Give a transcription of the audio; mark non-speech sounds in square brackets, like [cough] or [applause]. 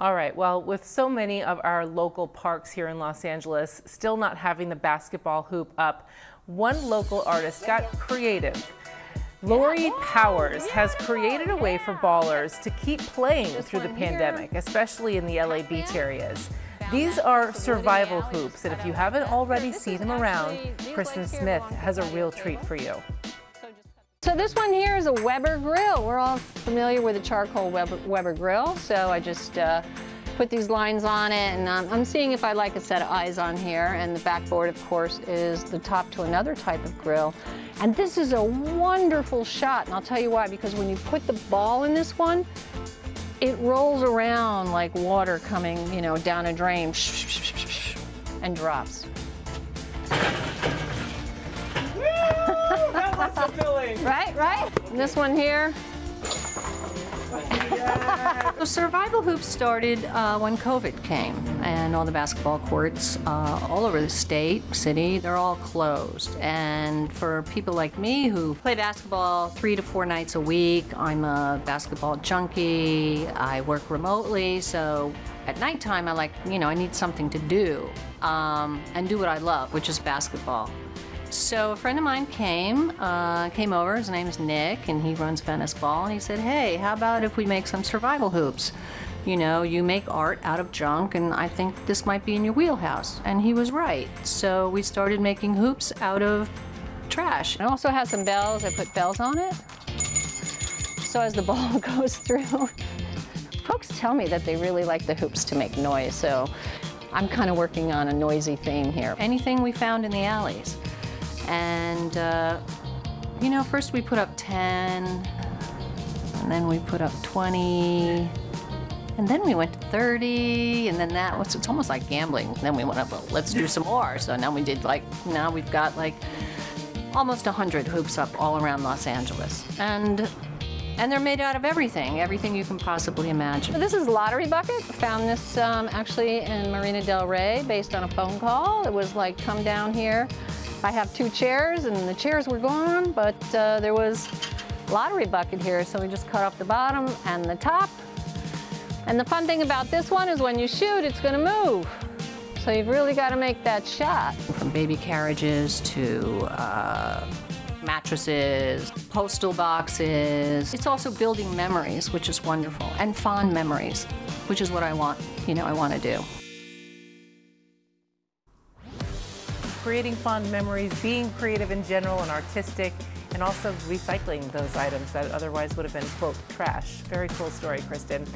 All right, well, with so many of our local parks here in Los Angeles still not having the basketball hoop up, one local artist got creative. Lori Powers has created a way for ballers to keep playing through the pandemic, especially in the LA beach areas. These are survival hoops, and if you haven't already seen them around, Kristin Smith has a real treat for you. So this one here is a Weber grill. We're all familiar with a charcoal Weber, Weber grill. So I just uh, put these lines on it and um, I'm seeing if I like a set of eyes on here. And the backboard, of course, is the top to another type of grill. And this is a wonderful shot. And I'll tell you why, because when you put the ball in this one, it rolls around like water coming, you know, down a drain and drops. Right, right? And this one here. so [laughs] survival hoops started uh, when COVID came, and all the basketball courts uh, all over the state, city, they're all closed. And for people like me who play basketball three to four nights a week, I'm a basketball junkie. I work remotely, so at nighttime I like, you know, I need something to do um, and do what I love, which is basketball. So a friend of mine came, uh, came over. His name is Nick, and he runs Venice Ball. And he said, "Hey, how about if we make some survival hoops? You know, you make art out of junk, and I think this might be in your wheelhouse." And he was right. So we started making hoops out of trash. It also has some bells. I put bells on it. So as the [laughs] ball [laughs] goes through, folks tell me that they really like the hoops to make noise. So I'm kind of working on a noisy theme here. Anything we found in the alleys. And, uh, you know, first we put up 10, and then we put up 20, and then we went to 30, and then that was, it's almost like gambling. Then we went up, well, let's do some more. So now we did like, now we've got like almost 100 hoops up all around Los Angeles. And and they're made out of everything, everything you can possibly imagine. This is Lottery Bucket. Found this um, actually in Marina Del Rey based on a phone call. It was like, come down here. I have two chairs and the chairs were gone, but uh, there was lottery bucket here, so we just cut off the bottom and the top. And the fun thing about this one is when you shoot, it's gonna move. So you've really got to make that shot. From baby carriages to uh, mattresses, postal boxes. It's also building memories, which is wonderful, and fond memories, which is what I want, you know, I want to do. Creating fond memories, being creative in general and artistic, and also recycling those items that otherwise would have been, quote, trash. Very cool story, Kristin.